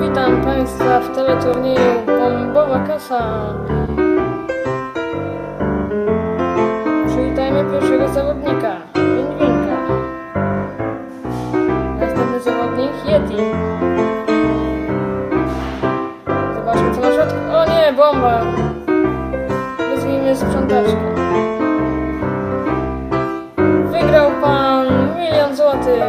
Witam Państwa w teleturnieju Bombowa Kasa. Przywitajmy pierwszego zawodnika, Pingwinka. Następny zawodnik, Yeti. Zobaczmy co na środku. O nie, bomba! Wyzwijmy sprzątaczkę. Wygrał Pan milion złotych.